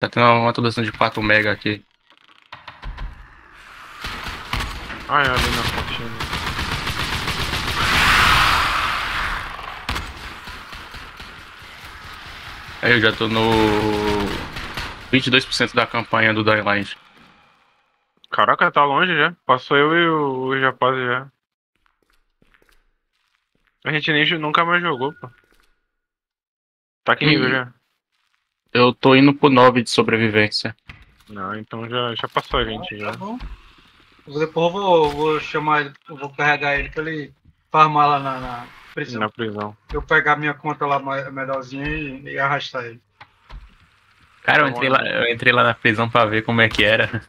Tá tendo uma atualização de 4 mega aqui. Ai, ali na fotinha. Aí eu já tô no 22% da campanha do Dying. Caraca, tá longe já. Passou eu e o, o Japaz já. A gente nem nunca mais jogou, pô. Tá que nível Hum. já? Eu tô indo pro 9 de sobrevivência. Não, então já, já passou a gente já. Tá bom. Depois eu vou, vou chamar ele, eu vou carregar ele pra ele farmar lá na, na prisão. Na prisão. Eu pegar minha conta lá melhorzinha e, e arrastar ele. Cara, eu entrei, lá, eu entrei lá na prisão pra ver como é que era.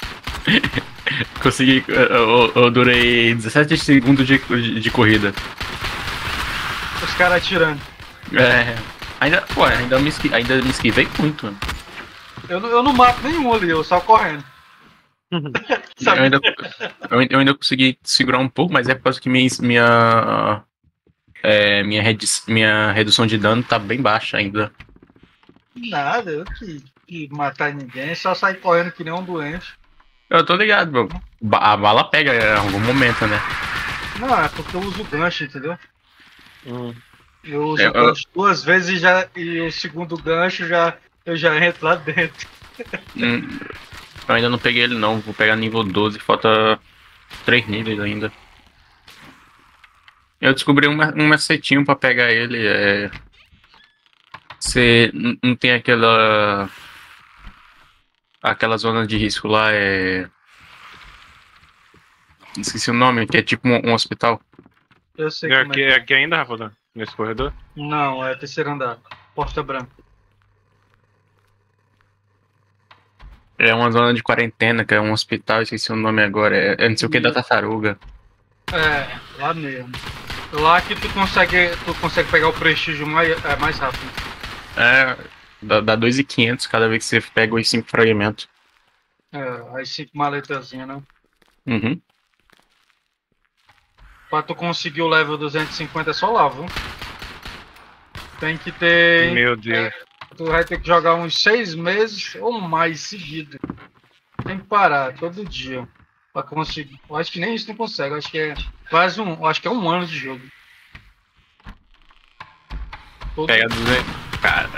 Consegui. Eu, eu- eu durei 17 segundos de, de, de corrida. Os caras atirando. É. Ainda, pô, ainda me, esqui, ainda me esquivei muito. Eu, não- eu não mato nenhum ali, eu só correndo. Eu Sabe? ainda, eu, ainda- eu ainda consegui segurar um pouco, mas é por causa que minha. Minha, é, minha, redi- minha redução de dano tá bem baixa ainda. Nada, eu que, que matar ninguém, só sair correndo que nem um doente. Eu tô ligado, meu. A bala pega em algum momento, né? Não, é porque eu uso gancho, entendeu? Hum. Eu uso É, eu- gancho duas vezes e, já, e o segundo gancho já, eu já entro lá dentro. Hum, Eu ainda não peguei ele não, vou pegar nível 12, falta 3 níveis ainda. Eu descobri um, um macetinho pra pegar ele, é... Você não tem aquela... Aquela zona de risco lá, é... Esqueci o nome, que é tipo um, um hospital. Eu sei É como aqui, é. é aqui ainda, Rafa? Nesse corredor? Não, é terceiro andar. Porta branca. É uma zona de quarentena, que é um hospital, esqueci o nome agora, é, é não sei o que da tartaruga. É, lá mesmo. Lá que tu consegue, tu consegue pegar o prestígio mais, é, mais rápido. É, dá, dá 2,500 cada vez que você pega os 5 fragmentos. É, as cinco maletazinhas, né? Uhum. Pra tu conseguir o level 250 é só lá, viu? Tem que ter. Meu Deus. Tu vai ter que jogar uns seis meses ou mais seguido. Tem que parar todo dia. Pra conseguir. Eu acho que nem isso não consegue. Eu acho que é quase um. eu acho que é um ano de jogo. Todo Pega 200. Cara,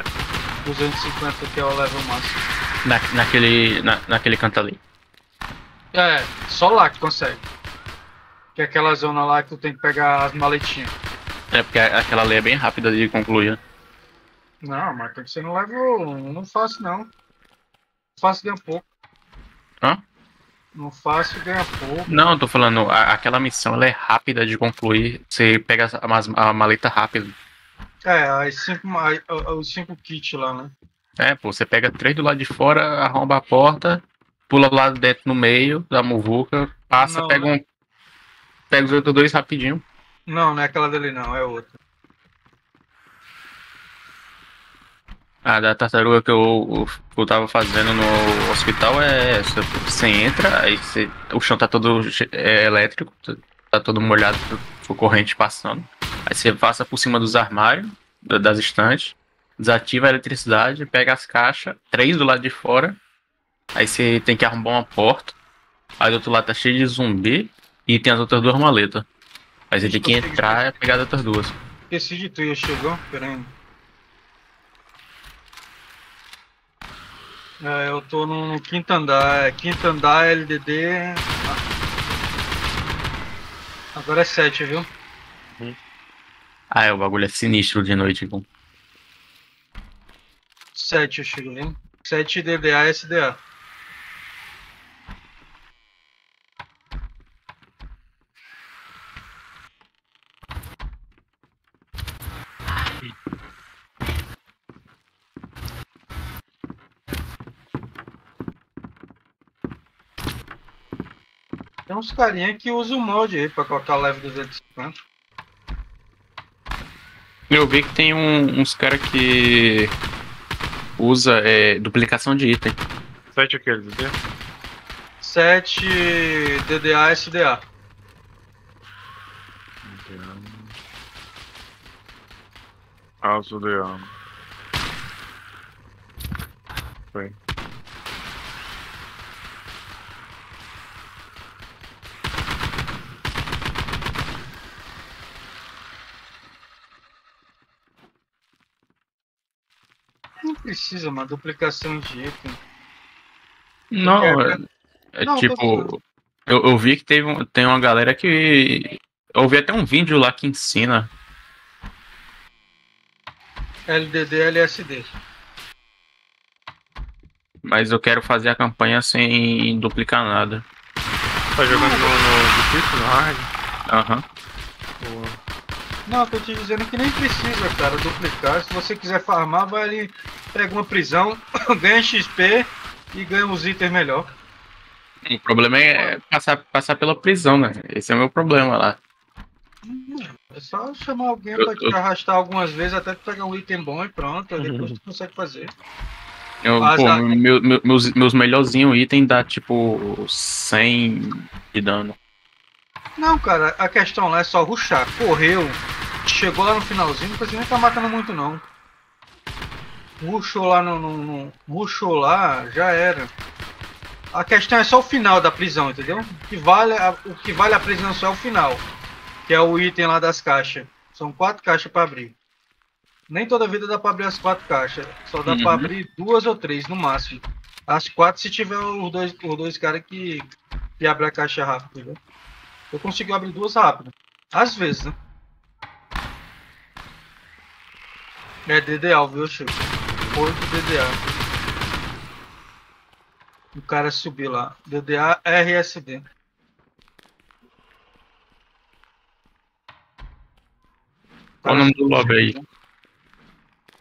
250 que é o level máximo. na, naquele, na, naquele canto ali. É, só lá que consegue. Que é aquela zona lá que tu tem que pegar as maletinhas. É porque a- aquela lei é bem rápida de concluir. né? Não, mas tem que ser no level. Não faço não. Faço ganha pouco. Hã? Não faço ganha pouco. Não, eu tô falando, a- aquela missão ela é rápida de concluir. Você pega as- a, maleta rápido. É, as cinco, a- os cinco kits lá, né? É, pô, você pega três do lado de fora, arromba a porta, pula lá dentro no meio da muvuca, passa, Não, pega né? um. Pega os outros dois rapidinho. Não, não é aquela dele não, é outra. A da tartaruga que eu, eu tava fazendo no hospital é essa. Você entra, aí você, o chão tá todo é, elétrico, tá- todo molhado por corrente passando. Aí você passa por cima dos armários, da- das estantes, desativa a eletricidade, pega as caixas, três do lado de fora. Aí você tem que arrombar uma porta. Aí do outro lado tá cheio de zumbi e tem as outras duas maletas. Aí você tem que entrar e pegar as outras duas. Esqueci de tu, chegou? Peraí. É, eu tô no, quinto andar, é quinto andar LDD. Ah. Agora é 7, viu? Ah, é, o bagulho é sinistro de noite, então. 7 eu chego, viu? 7 DDA SDA. Tem uns carinha que usam o mod aí pra colocar o level 250. Eu vi que tem um- uns cara que usa é, duplicação de item. Sete aqueles, entendeu? 7 DDA SDA. Azul de alma. Foi. Precisa, mano. Duplicação de item. Não, É, é, Não, tipo. Eu, eu vi que teve, um- tem uma galera que. Eu vi até um vídeo lá que ensina. LDD, LSD. Mas eu quero fazer a campanha sem duplicar nada. Tá jogando no, no difícil, no hard? Aham. Ou- Não, eu tô te dizendo que nem precisa, cara, duplicar. Se você quiser farmar, vai ali, pega uma prisão, ganha XP e ganha os itens melhor. O problema é passar, passar pela prisão, né? Esse é o meu problema lá. É só chamar alguém Eu- pra te eu- arrastar algumas vezes até tu pegar um item bom e pronto. Aí depois tu consegue fazer. Eu, pô, a- meu- meu- meus, meus melhorzinhos itens dá tipo 100 de dano. Não, cara, a questão lá é só ruxar. Correu, chegou lá no finalzinho, não precisa nem tá matando muito não. Ruxou lá no, no, no- Ruxou lá, já era. A questão é só o final da prisão, entendeu? O que vale a, o que vale a prisão só é o final. Que é o item lá das caixas. São quatro caixas pra abrir. Nem toda vida dá pra abrir as quatro caixas. Só dá Uhum. pra abrir duas ou três no máximo. As quatro se tiver os dois, os dois caras que, que abrem a caixa rápido, entendeu? Eu consegui abrir duas rápido. Às vezes, né? É DDA, viu, Chico? 8 DDA. O cara subiu lá. DDA RSD. Qual o nome do lobby aí?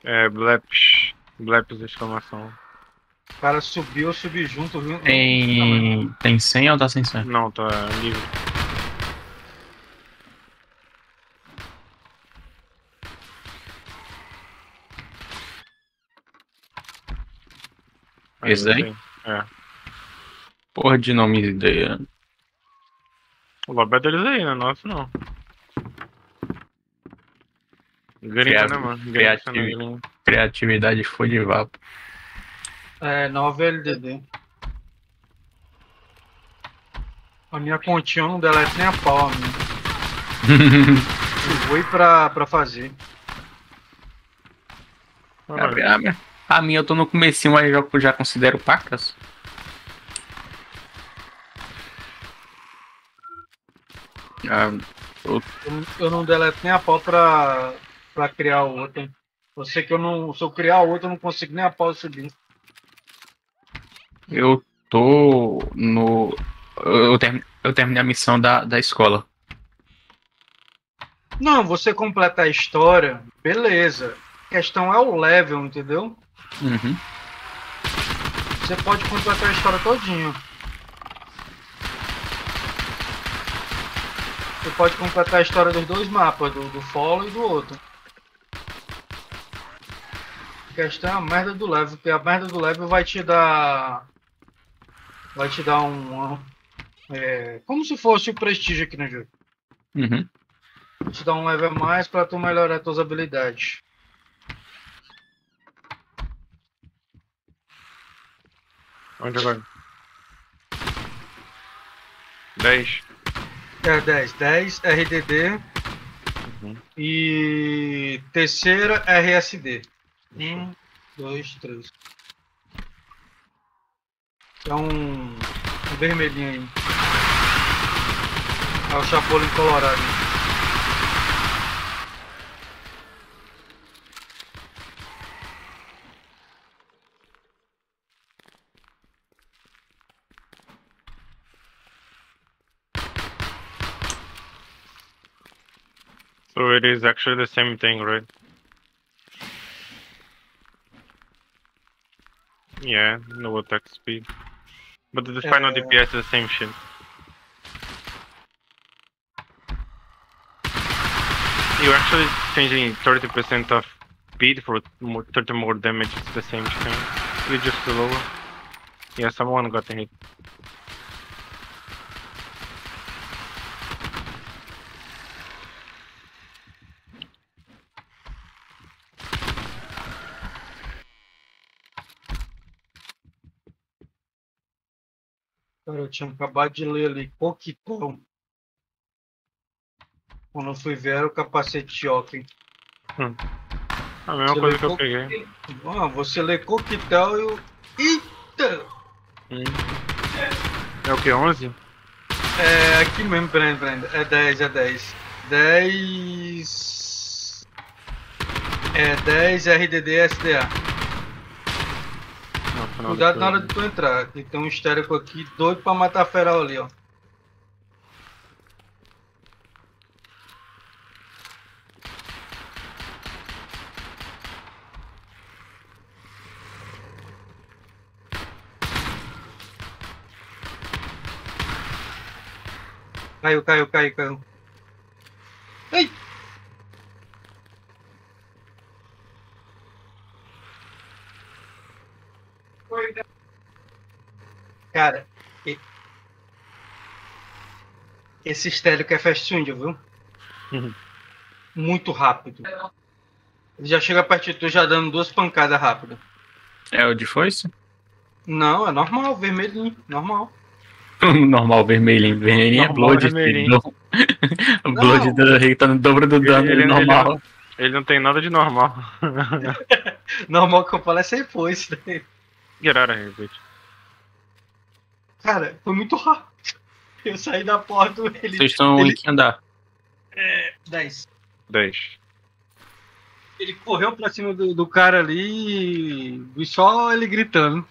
É, Bleps. Bleps, exclamação. O cara subiu, eu subi junto, viu? Tem. Tem 100 ou tá sem 100? Não, tá livre. Esse daí? É. Porra de nome de ideia. O lobby é deles aí, não é nosso não. Gringo, Criado- né, mano? Gringo. Criatividade foi de vapo. É, 9 LDD. A minha continha não delete nem a pau, a minha. Eu vou ir pra, pra fazer. Ah, a, minha, a minha eu tô no comecinho, mas já, já considero pacas. Ah, Eu, não- eu não deleto nem a pau pra, pra criar o outro. hein. Eu sei que eu não. Se eu criar o outro, eu não consigo nem a pau subir. eu tô no. Eu, termi- eu terminei a missão da, da escola. Não, você completa a história, beleza. A questão é o level, entendeu? Uhum. Você pode completar a história todinha. Você pode completar a história dos dois mapas, do, do follow e do outro. A questão é a merda do level, porque a merda do level vai te dar. Vai te dar um. é, como se fosse o prestígio aqui no jogo. Uhum. Vai te dar um level a mais pra tu melhorar tuas habilidades. Onde agora? 10. É 10. 10 RDD Uhum. e terceira RSD. 1, 2, 3. É um, um vermelhinho aí. É o Chapolin Colorado. So it is actually the same thing, right? Yeah, no attack speed. But the final Uh, DPS is the same shit. You're actually changing 30% of speed for more, 30 more damage, it's the same thing. You just lower. Yeah, someone got hit. Tinha acabado de ler ali coquetel. Quando eu fui ver era o capacete de Jockey. A mesma Você coisa que eu levou- peguei. Ah, você lê coquetel e o. Eita! Hum. É o que? 11? É aqui mesmo, Brenda, Brenda. É 10, é 10. 10. É 10 RDD SDA. Final Cuidado do na hora de tu entrar. que Tem um histérico aqui doido pra matar a feral ali, ó. Caiu, caiu, caiu, caiu. Ei! Cara, e- esse histérico é fast swing, viu? Uhum. Muito rápido. Ele já chega perto de tu já dando duas pancadas rápidas. É o de foice? Não, é normal, vermelhinho, normal. Normal, vermelhinho. Vermelhinho é Normal, blood. vermelhinho. O blood do Henrique tá no dobro do dano Ele- ele- normal. Ele não tem nada de normal. Normal que eu falo é sem foice, né? Get out of here, bitch. Cara, foi muito rápido. Eu saí da porta, ele. Vocês estão ele- em que andar? 10. 10. Ele correu pra cima do, do cara ali e só ele gritando.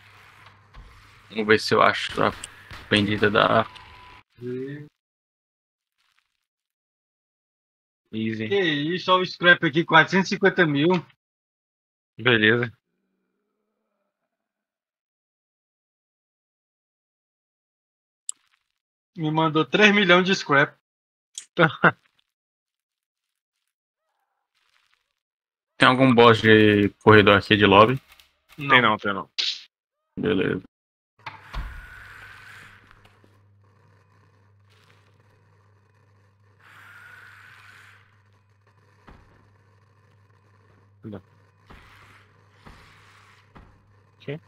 Vamos ver se eu acho a bendita da. Easy. Que isso, olha o scrap aqui, 450 mil. Beleza. Me mandou 3 milhões de scrap. Tem algum boss de corredor aqui de lobby? Tem não, tem não. Beleza. Não. Ok.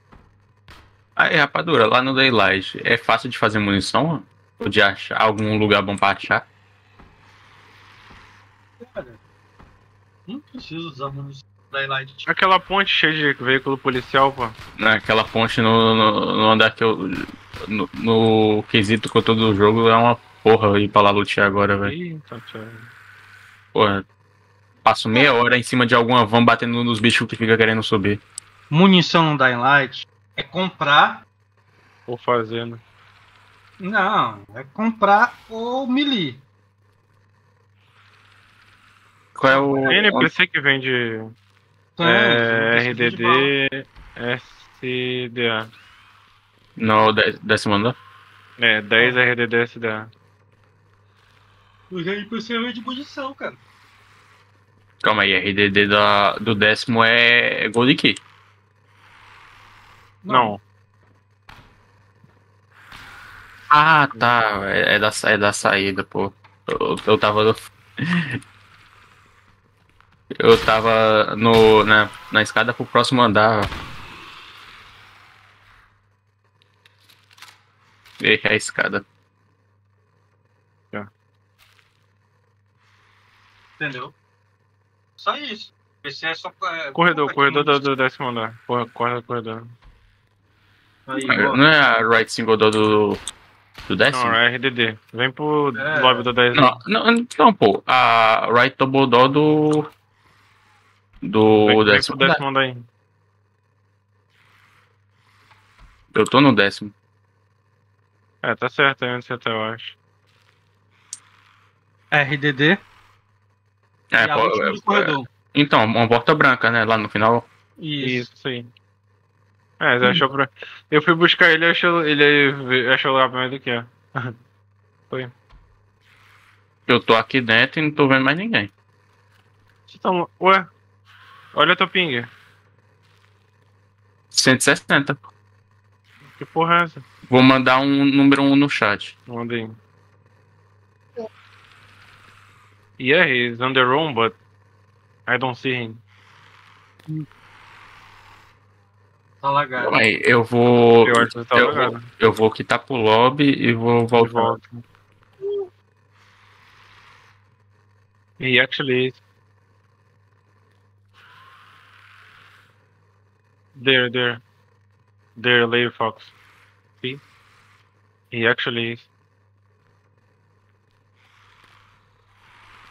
Aí, rapadura, lá no Daylight, é fácil de fazer munição? Ou de achar algum lugar bom pra achar? Não preciso usar munição Daylight. Aquela ponte cheia de veículo policial, pô. Naquela ponte no, no, no andar que eu. No, no quesito que eu tô do jogo é uma porra ir pra lá lutear agora, velho. Ih. Porra. Passo meia hora em cima de alguma van batendo nos bichos que fica querendo subir. Munição no Dying Light é comprar. Vou fazendo. Não, é comprar o melee. Qual é o. NPC que vende Então, é. RDD, SDA. No dé- décimo andar? É, 10 RDD SDA. Os NPC é de munição, cara. Calma aí, RDD da, do décimo é Gold Key. Não, Ah, tá. É, é da, é da saída, pô. Eu, eu tava. no- Eu tava no, na, na escada pro próximo andar. Errei a escada. Entendeu? Só isso. PC é só. É, corredor, é corredor do, do décimo andar. Corre, corre, corredor. Aí. Não é a right single door do, do décimo? Não, é RDD. Vem pro É. lobby do 10. Não, não, não, pô. A right double door do. Do vem, vem pro décimo. andar. décimo andar aí. Eu tô no décimo. É, tá certo aí onde você tá, eu acho. RDD É, e a pô, é- corredor. Então, uma porta branca, né? Lá no final. Isso. Isso aí. É, você achou pra... Eu fui buscar ele e achou, ele achou lá mim do que, ó. Eu tô aqui dentro e não tô vendo mais ninguém. Tá... Ué? Olha tua ping. 160. Que porra é essa? Vou mandar um número 1 no chat. Manda aí. Yeah, he's on the room, but I don't see him. Tá lagado. Calma aí, eu vou. Eu tá eu, vou eu vou quitar pro lobby e vou voltar. volta. He actually is. There, there. There, later, Fox. See? He actually is.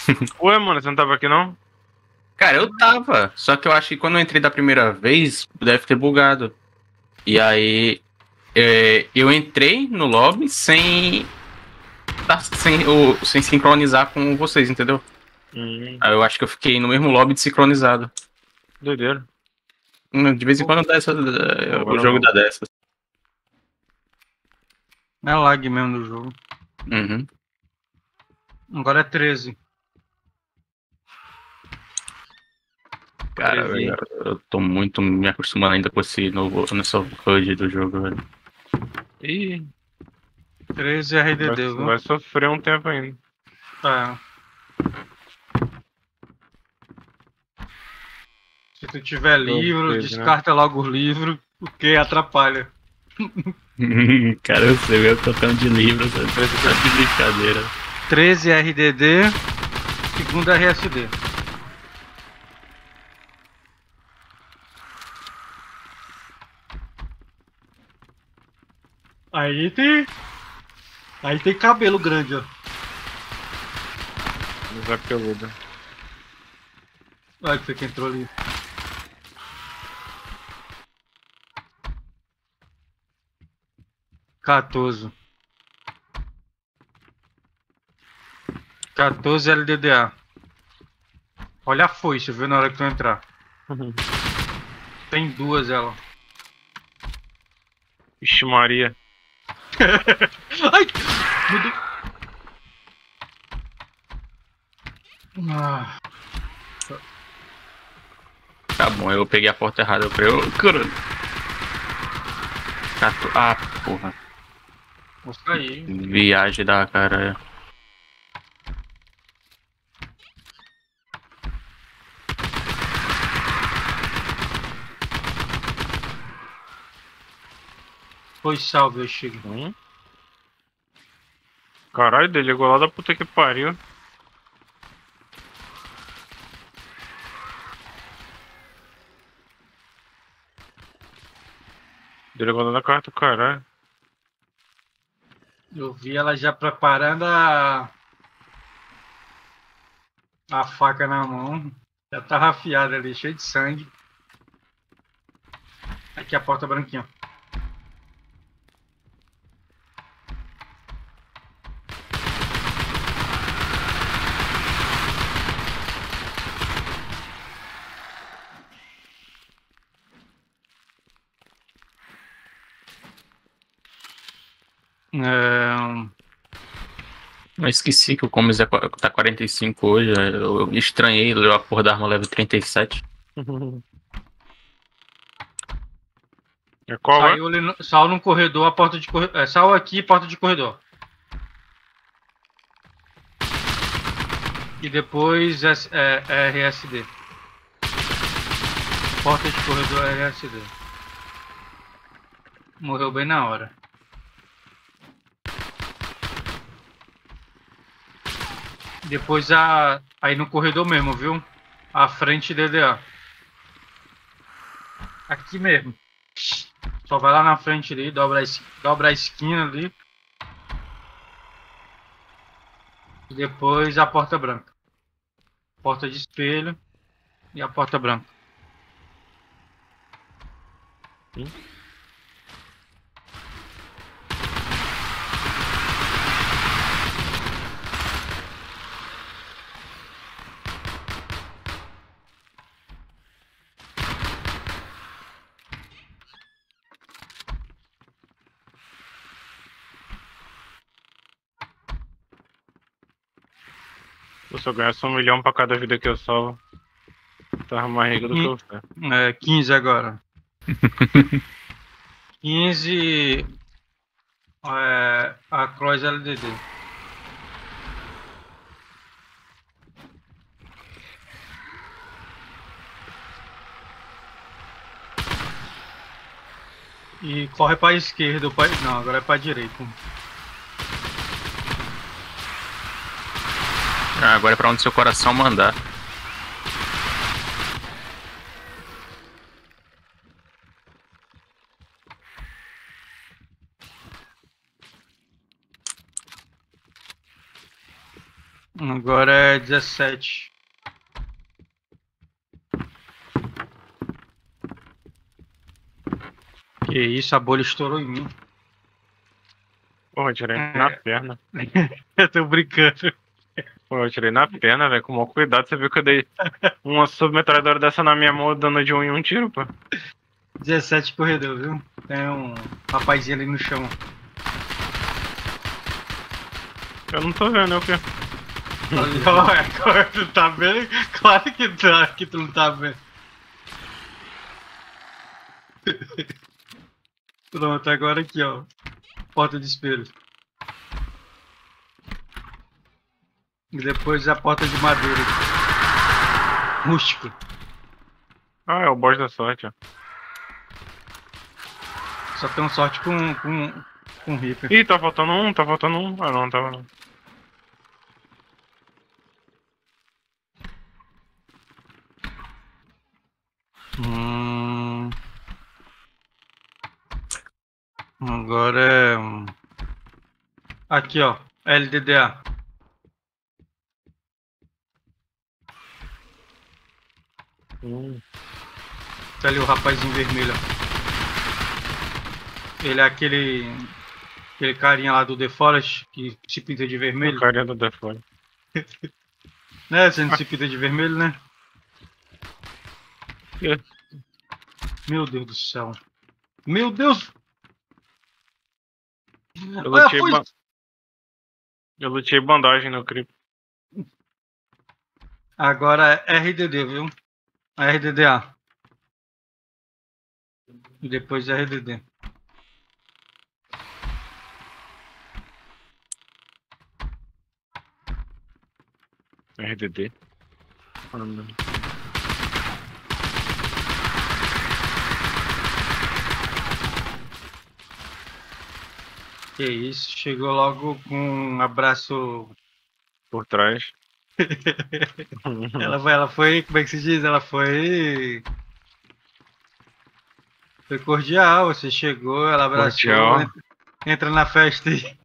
Ué, mano, você não tava aqui não? Cara, eu tava. Só que eu acho que quando eu entrei da primeira vez, deve ter bugado. E aí. é, eu entrei no lobby sem. Sem, o- sem sincronizar com vocês, entendeu? Hum, Aí eu acho que eu fiquei no mesmo lobby desincronizado. doideira. Hum, De vez em quando dá essa, é, o jogo não. dá dessas. É lag mesmo do jogo. Uhum. Agora é 13. Cara, eu, eu tô muito me acostumando ainda com esse novo, nessa HUD do jogo, velho. Ih, 13 vai, RDD, viu? vai sofrer um tempo ainda. É. Se tu tiver livro, né? descarta logo os livros, porque atrapalha. Cara, eu sei, eu tocando de livro, sabe? Tá de brincadeira. 13 RDD, segundo RSD. Aí tem. Aí tem cabelo grande, ó. Mas é peludo. Olha que foi que entrou ali. Quatorze. 14 LDDA. Olha a foice, viu na hora que tu entrar. Tem duas ela. Ixi, Maria. Ai! Meu Deus. Ah, Tá bom, eu peguei a porta errada. Eu ô, caralho. Cato- Ah, porra. vou sair. Viagem da cara. Pois salve, eu chego. Hum? Caralho, dele igual lá da puta que pariu. Dele igual lá da carta, caralho. Eu vi ela já preparando a. A faca na mão. Já tava afiada ali, cheio de sangue. Aqui a porta branquinha. É... Eu esqueci que o Comes é, tá 45 hoje. Eu, eu estranhei a porra da arma leve 37. É qual é? Saiu, ali no, saiu no corredor, a porta de corredor. É, saiu aqui, porta de corredor. E depois S- é, é RSD. Porta de corredor é RSD. Morreu bem na hora. Depois a. Aí no corredor mesmo, viu? A frente DDA. Aqui mesmo. Só vai lá na frente ali, dobra a, dobra a esquina ali. E depois a porta branca. Porta de espelho e a porta branca. Eu só ganhasse um milhão pra cada vida que eu salvo. Tava mais rico do que eu. É, 15 agora. 15 é, a Cross LDD. E corre pra esquerda, ou pra... não, agora é pra direita. Ah, agora é pra onde seu coração mandar. Agora é 17. Que isso, a bolha estourou em mim. Porra, tirei é. na perna. Eu tô brincando. Pô, eu tirei na perna, velho, com o maior cuidado. Você viu que eu dei uma submetralhadora dessa na minha mão, dando de um em um tiro, pô. 17 corredor, viu? Tem um rapazinho ali no chão. Eu não tô vendo, eu que. Agora tu tá vendo? Claro que tá, que tu não tá vendo. Pronto, agora aqui, ó. Porta de espelho. E depois a porta de madeira. Rústico. Ah, é o boss da sorte, ó. Só tem sorte com, com, com Reaper. Ih, tá faltando um, tá faltando um. Ah, não, tava não. Hum... Agora é. Aqui, ó. LDDA. Hum. Tá ali o rapazinho vermelho. Ele é aquele. Aquele carinha lá do The Forest que se pinta de O vermelho. carinha do Defone. Né? Você não se pinta de vermelho, né? É. Meu Deus do céu. Meu Deus! Eu lutei, foi- ba- eu lutei bandagem no creep. Agora é RDD, viu? RDDA. E depois RDD. RDD. Ah, não. Que isso, chegou logo com um abraço. Por trás. Ela, foi- ela foi, como é que se diz? Ela foi. Foi cordial, você chegou, ela abraçou. Entra, entra na festa aí.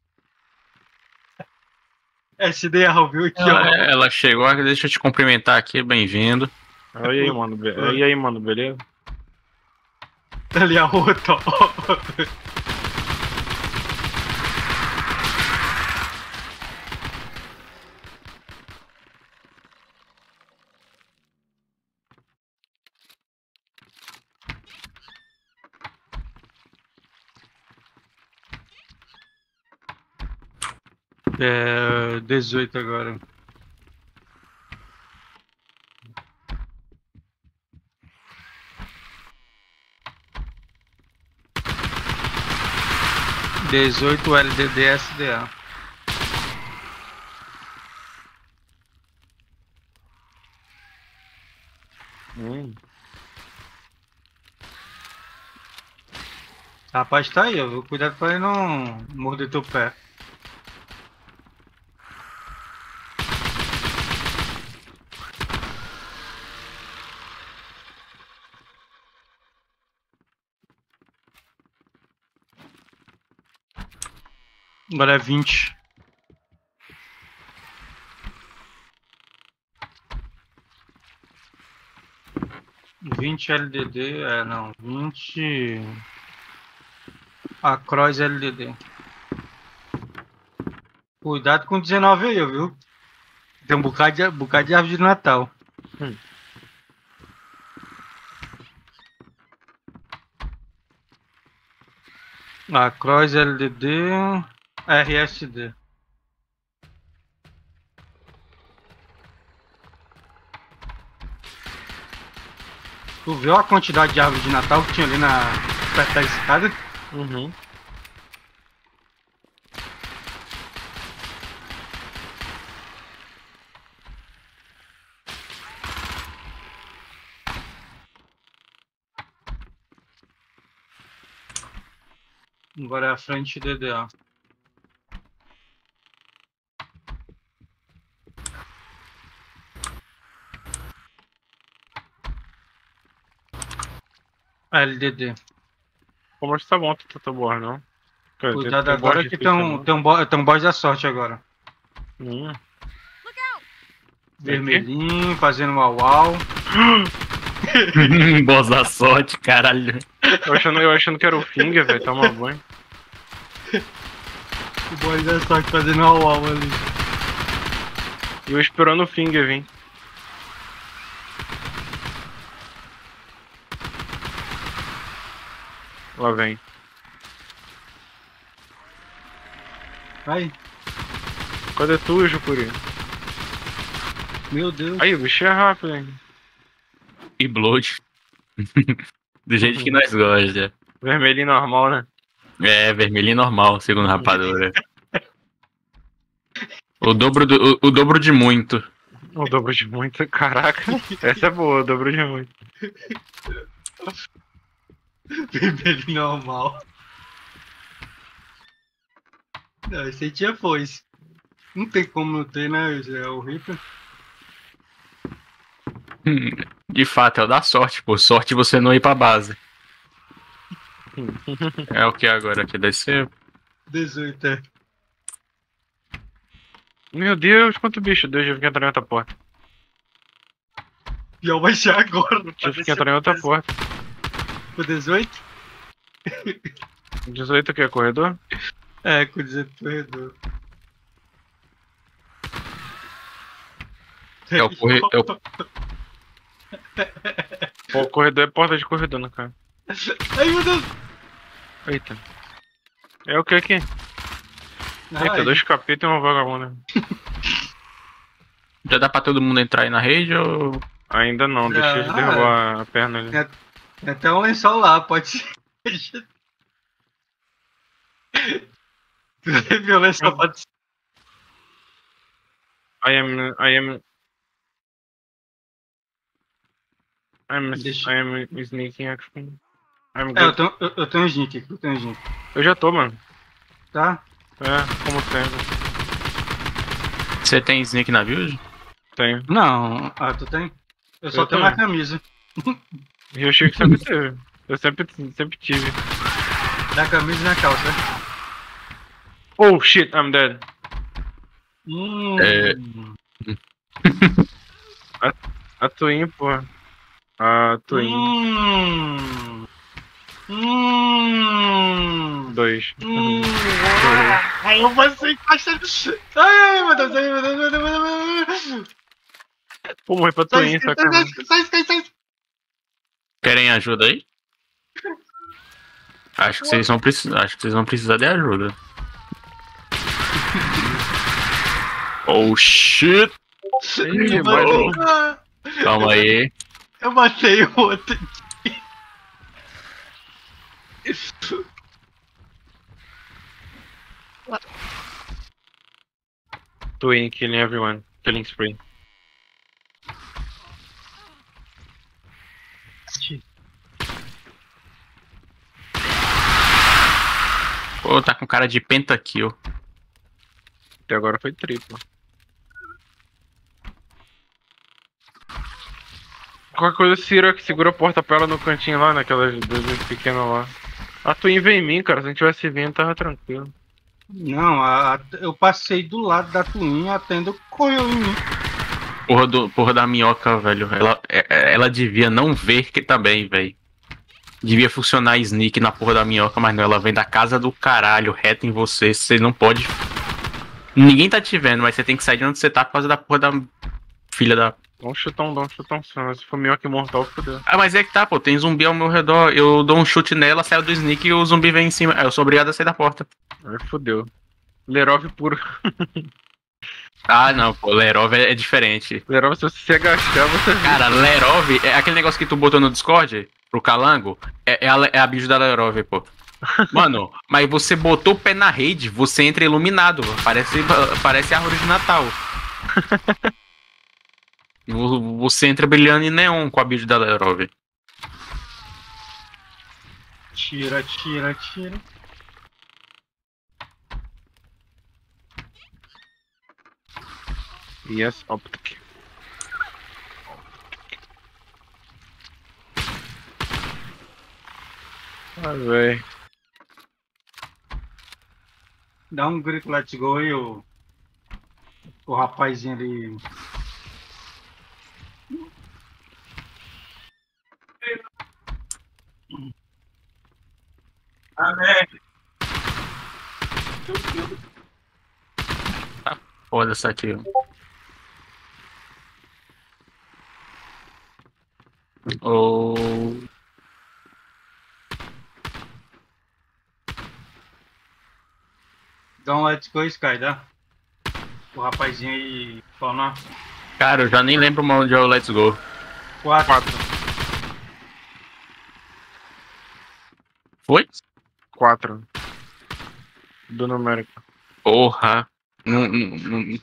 SDA, viu? Aqui, ó. Ela, ela chegou, deixa eu te cumprimentar aqui, bem-vindo. E aí, mano, be... e aí, mano, beleza? Tá ali a outra, ó. É, 18 agora. Dezoito LDD SDA. Hum. Rapaz, tá aí, ó. Cuidado pra ele não morder teu pé. Agora é 20. Vinte LDD, é não, vinte a Cross LDD. Cuidado com 19 aí, viu? Tem um bocado de, bocado de árvore de Natal. Hum. A Cross LDD, RSD. Tu viu a quantidade de árvore de Natal que tinha ali na perto da escada? Uhum. Agora é a frente DDA. LDD. Como está bom, tu tá boa, não? Cuidado tem agora boss que tem um, tem, um bo- tem um boss da sorte agora. Hum. Vermelhinho, fazendo uau uau. Boss da sorte, caralho. Eu achando, eu achando que era o Finger, velho. Toma banho. O boy da sorte fazendo uau uau ali. E eu esperando o Finger vir. Lá vem. Aí, Cadê tu, Jucuri? meu Deus. Aí, o bicho é rápido, hein? E Blood. Do jeito que nós gostamos. Vermelhinho normal, né? É, vermelhinho normal, segundo rapadura. O dobro, do, o, o dobro de muito. O dobro de muito. Caraca, essa é boa, o dobro de muito. Vermelhinho normal. Não, esse aí tinha foice. Não tem como não ter, né? É o Reaper. Hum, De fato, é o da sorte, pô. Sorte você não ir pra base. É o que agora aqui descer? 18, é. Meu Deus, quanto bicho. Deus, tive que entrar em outra porta. Pior vai ser agora. pode que entrar em outra porta. Com 18? 18 o que? Corredor? É, com 18 corredor. É o corre- é o- Pô, o corredor é porta de corredor, né, cara? Ai, meu Deus! Eita. É o que aqui? Eita, Ai, dois capetas e uma vagabunda. Já dá pra todo mundo entrar aí na rede ou. Ainda não, deixa Ah. derrubar a perna ali. É. Tem até um lençol lá, pode lençol pode ser. I am. I am. I'm, Deixa- am sneaking actually. I'm É, eu tenho, eu, eu tenho um sneak aqui, eu tenho um sneak. Eu já tô, mano. Tá? É, como sempre. Você tem sneak na build? Tenho. Não, ah, tu tem? Eu só Eu tenho tenho. na camisa. E eu achei que sempre teve. Eu sempre, sempre tive. Na camisa e na calça. Oh shit, I'm dead. Hum. É. A Twin, pô. A Twin. Hum. Hum. Dois. Hum. Ai, eu passei encaixando. Ai, meu Deus, ai, meu Deus, meu Deus, meu Deus, meu Deus. Pô, morri pra Twin, sai, sacanagem. sai, sai, sai, sai. Querem ajuda aí? Acho que vocês vão precisar. Acho que vocês vão precisar de ajuda. Oh shit! Um. matei- Calma aí. Eu matei o outro. Twin killing everyone. Killing spree. Pô, tá com cara de pentakill. Até agora foi triplo. Qualquer coisa, Cira que segura a porta pra ela no cantinho lá, naquelas duas pequenas lá. A Twin veio em mim, cara. Se a gente tivesse vindo, tava tranquilo. Não, a- a- eu passei do lado da Twin e a tenda correu em mim. Porra, do, porra da minhoca, velho. Ela, é- é- ela devia não ver que tá bem, velho. Devia funcionar sneak na porra da minhoca, mas não. Ela vem da casa do caralho, reto em você. Você não pode. Ninguém tá te vendo, mas você tem que sair de onde você tá por causa da porra da filha da. Dá um chutão, dá um chutão. Se for melhor que mortal, fodeu. Ah, mas é que tá, pô. Tem zumbi ao meu redor. Eu dou um chute nela, saio do sneak e o zumbi vem em cima. Ah, Eu sou obrigado a sair da porta. Aí fodeu. Lerov puro. Ah, não, pô. Lerov é, é diferente. Lerov, se você se agachar, você. Cara, Lerov é aquele negócio que tu botou no Discord pro Calango. É, é, a, é a bicho da Lerov, pô. Mano, mas você botou o pé na rede, você entra iluminado. Parece, parece árvore de Natal. Vo- Você entra brilhando em neon com a bicho da Lerov. Tira, tira, tira. Yes, optic. Ai, velho. Dá um grito let's go e o. O rapazinho ali. Amém. Tá foda isso aqui. Dá let's go, Sky, dá. O rapazinho aí spawnar. Cara, eu já nem lembro onde é o Let's Go. Quatro. Quatro. Foi? Quatro. Do numérico. Porra. Não, não, não,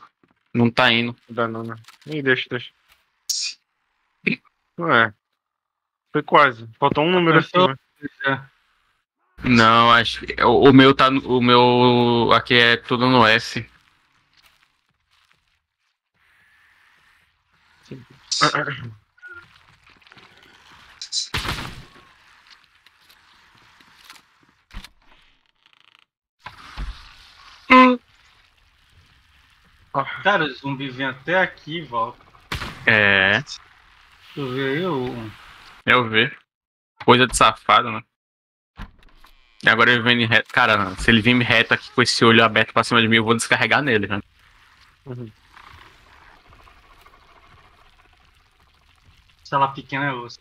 não tá indo. Da nona. Ih, deixa, deixa. Ué. Foi quase. Faltou um número acima. Não, acho que. O, o meu tá. no- O meu. Aqui é tudo no S. Cara, o zumbi vem até aqui e volta. É. Deixa eu ver aí o. Eu vi. Coisa de safado, né? E agora ele vem reto. Cara, se ele vir reto aqui com esse olho aberto pra cima de mim, eu vou descarregar nele, né? Sala pequena é osso.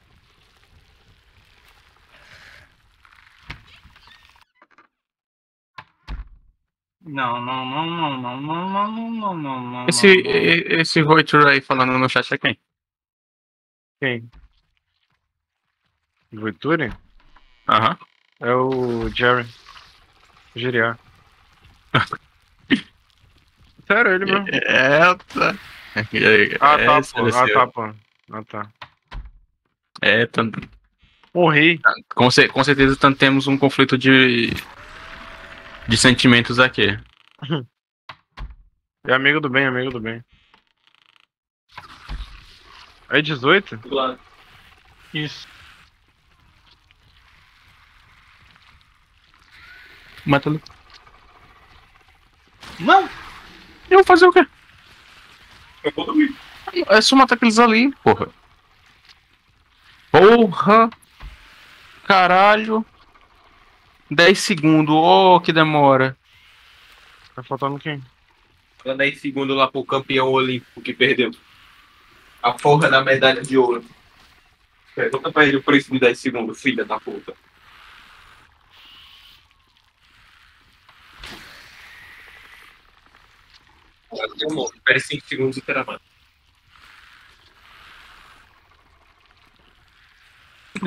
Não, não, não, não, não, não, não, não, não, não, não. Esse, não, não. e- esse Voiture aí falando no chat é quem? Quem? Voiture? Aham. É o Jerry. Giriar. Sério, ele mesmo. É, tá. Ah, tá, pô. Ah, tá, pô. Ah, tá. É, tá- Morri. com, com certeza tá- temos um conflito de, de sentimentos aqui. É amigo do bem, amigo do bem. É 18? Isso. Mata ele. Não! Eu vou fazer o quê? É só matar aqueles ali, porra. Porra! Caralho! 10 segundos, oh, que demora. Tá faltando quem? Dá 10 segundos lá pro campeão olímpico que perdeu. A porra da medalha de ouro. Pergunta pra ele o preço de 10 segundos, filha da puta. Espere 5 segundos e terá mais.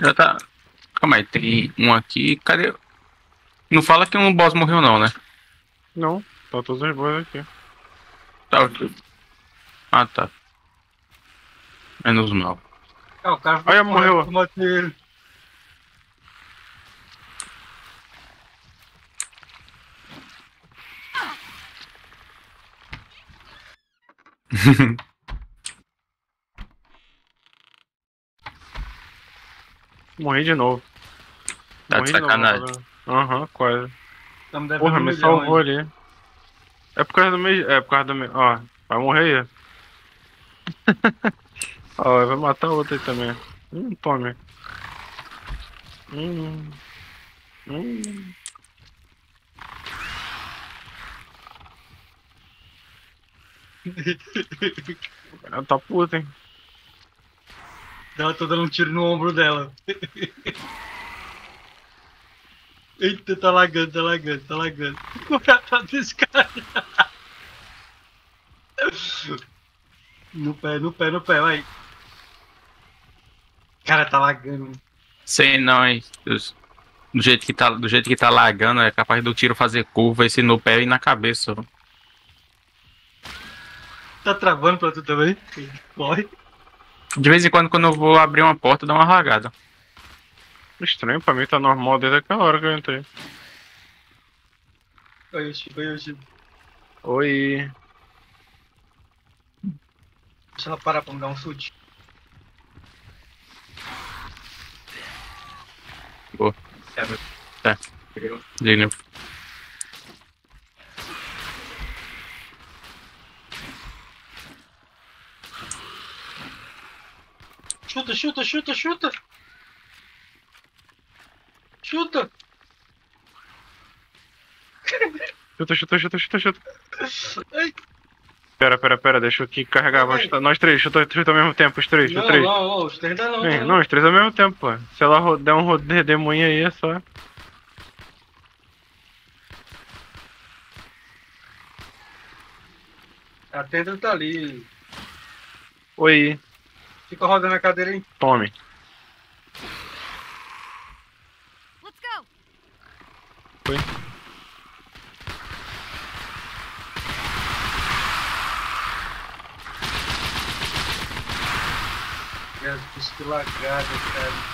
Já tá. Calma aí, tem um aqui. Cadê? Não fala que um boss morreu, não, né? Não, tá todos os boys aqui. Tá. Ah, tá. Menos mal. Ah, o cara Olha, morreu. Eu Morri de novo. Tá de Morri de sacanagem. Aham, quase. Estamos devendo Porra, me milhão salvou ali. É por causa do meio. É por causa do meio. Ó, vai morrer aí. Ó, vai matar outro aí também. Hum, tome. Hum. Hum. Ela tá puta, hein? Ela tá dando um tiro no ombro dela. Eita, tá lagando, tá lagando, tá lagando. Corre atrás desse cara. No pé, no pé, no pé, vai. Cara, tá lagando. Sei não, hein? Deus. Do jeito que tá, do jeito que tá lagando, é capaz do tiro fazer curva esse no pé e na cabeça. Tá travando pra tu também? Corre. De vez em quando, quando eu vou abrir uma porta, dá uma lagada. Estranho, pra mim tá normal desde aquela hora que eu entrei. Oi, Chico, oi, Chico. Oi. Deixa ela parar pra me dar um chute. De novo. Chuta, chuta, chuta, chuta. Chuta. Chuta, chuta, chuta, chuta, chuta. Ai. Pera, pera, pera, deixa eu aqui carregar. Vamos chutar. Nós três, chuta, chuta ao mesmo tempo, os três, os Não, três. não, não, os três dá não. Vem, não. não, os três ao mesmo tempo, pô. Se ela der um rodeio demonho aí, é só. A tenda tá ali. Oi, Fica rodando a cadeira aí. tome. Let's go. Oi. Jesus, que lagada, cara.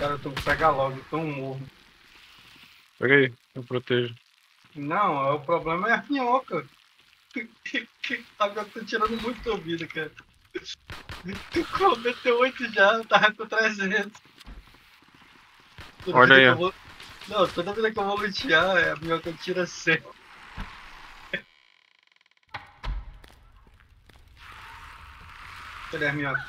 Cara, tu pega logo, então morro. Pega aí, eu protejo. Não, o problema é a minhoca. Agora eu tô tirando muito tua vida, cara. Tu cometeu 8 já, eu tava com 300. Toda Olha aí, eu vou- Não, toda vida que eu vou lutear, é a minhoca tira 100. Cadê a minhoca?